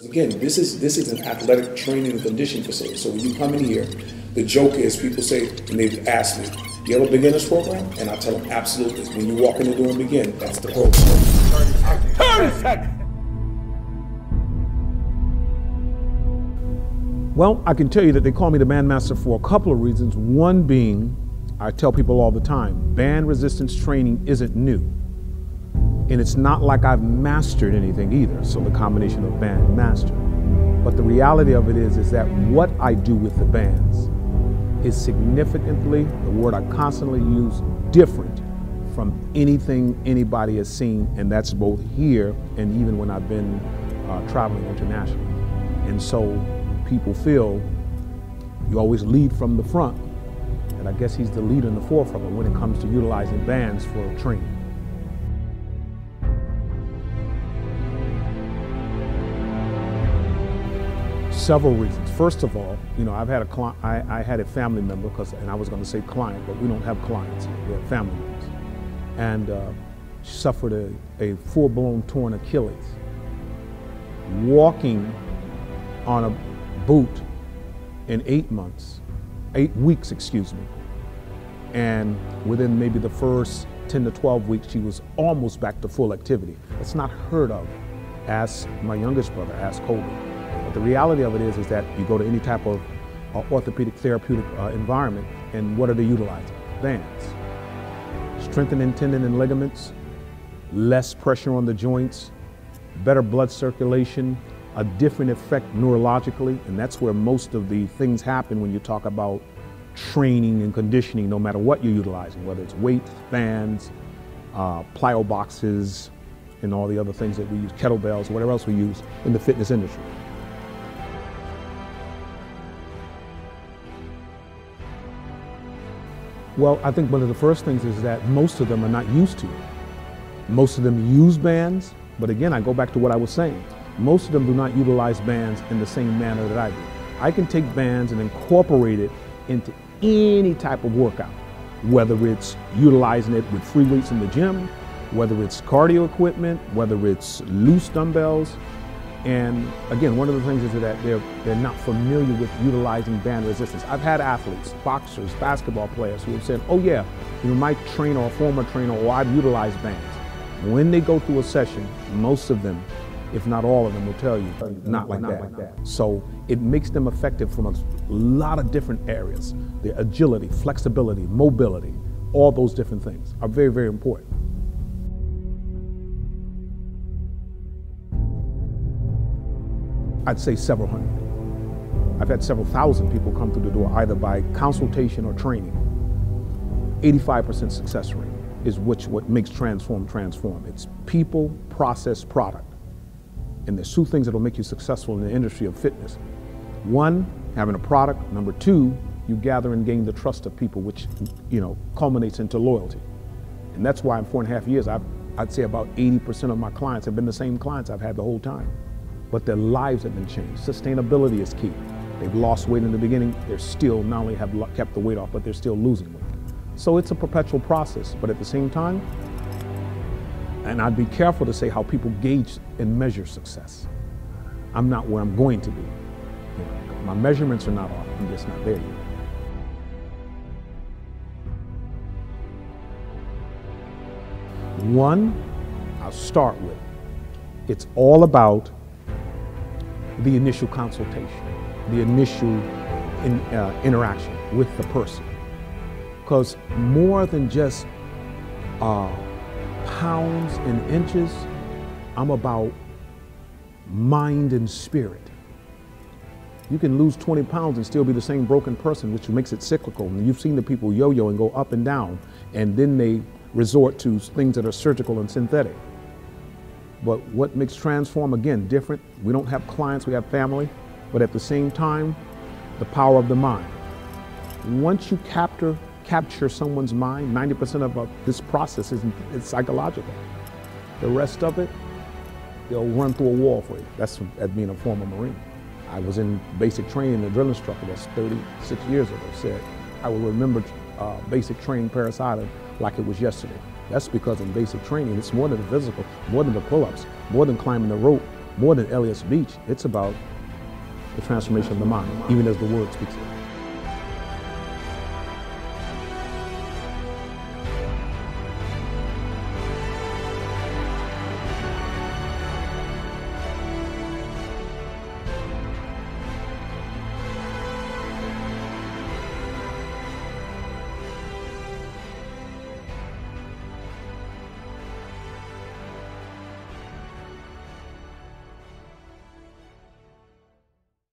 Again, this is this is an athletic training and conditioning facility. So when you come in here, the joke is people say, and they've asked me, you have a beginner's program? And I tell them, absolutely. When you walk in the door and begin, that's the program. 30 seconds. Well, I can tell you that they call me the bandmaster for a couple of reasons. One being, I tell people all the time, band resistance training isn't new. And it's not like I've mastered anything either, so the combination of band and master. But the reality of it is, is that what I do with the bands is significantly, the word I constantly use, different from anything anybody has seen, and that's both here and even when I've been uh, traveling internationally. And so people feel you always lead from the front, and I guess he's the leader in the forefront when it comes to utilizing bands for training. Several reasons. First of all, you know, I've had a I, had a family member, because, and I was going to say client, but we don't have clients, we have family members. And uh, she suffered a, a full-blown torn Achilles. Walking on a boot in eight months, eight weeks, excuse me. And within maybe the first 10 to 12 weeks, she was almost back to full activity. It's not heard of. Ask my youngest brother, ask Kobe. But the reality of it is, is that you go to any type of uh, orthopedic therapeutic uh, environment, and what are they utilizing? Bands. Strengthening tendon and ligaments, less pressure on the joints, better blood circulation, a different effect neurologically, and that's where most of the things happen when you talk about training and conditioning, no matter what you're utilizing, whether it's weights, bands, uh, plyo boxes, and all the other things that we use, kettlebells, whatever else we use in the fitness industry. Well, I think one of the first things is that most of them are not used to it. Most of them use bands, but again, I go back to what I was saying. Most of them do not utilize bands in the same manner that I do. I can take bands and incorporate it into any type of workout, whether it's utilizing it with free weights in the gym, whether it's cardio equipment, whether it's loose dumbbells, and again, one of the things is that they're, they're not familiar with utilizing band resistance. I've had athletes, boxers, basketball players who have said, oh yeah, you know, my trainer or former trainer, or I've utilized bands. When they go through a session, most of them, if not all of them, will tell you, not like, not that. like that. So it makes them effective from a lot of different areas. The agility, flexibility, mobility, all those different things are very, very important. I'd say several hundred. I've had several thousand people come through the door either by consultation or training. 85% success rate is which what makes transform transform. It's people, process, product. And there's two things that will make you successful in the industry of fitness. One, having a product. Number two, you gather and gain the trust of people, which you know culminates into loyalty. And that's why in four and a half years, I've, I'd say about 80% of my clients have been the same clients I've had the whole time but their lives have been changed. Sustainability is key. They've lost weight in the beginning, they're still not only have kept the weight off, but they're still losing weight. So it's a perpetual process, but at the same time, and I'd be careful to say how people gauge and measure success. I'm not where I'm going to be. My measurements are not off, I'm just not there yet. One, I'll start with, it's all about the initial consultation, the initial in, uh, interaction with the person. Because more than just uh, pounds and inches, I'm about mind and spirit. You can lose 20 pounds and still be the same broken person, which makes it cyclical. And you've seen the people yo-yo and go up and down, and then they resort to things that are surgical and synthetic. But what makes Transform, again, different, we don't have clients, we have family, but at the same time, the power of the mind. Once you capture, capture someone's mind, 90% of this process is, is psychological. The rest of it, they'll run through a wall for you. That's as being a former Marine. I was in basic training, the drill instructor that's 36 years ago said, I will remember uh, basic training Island like it was yesterday. That's because in basic training, it's more than the physical, more than the pull-ups, more than climbing the rope. more than Elliott's Beach. It's about the transformation of the mind, even as the word speaks it.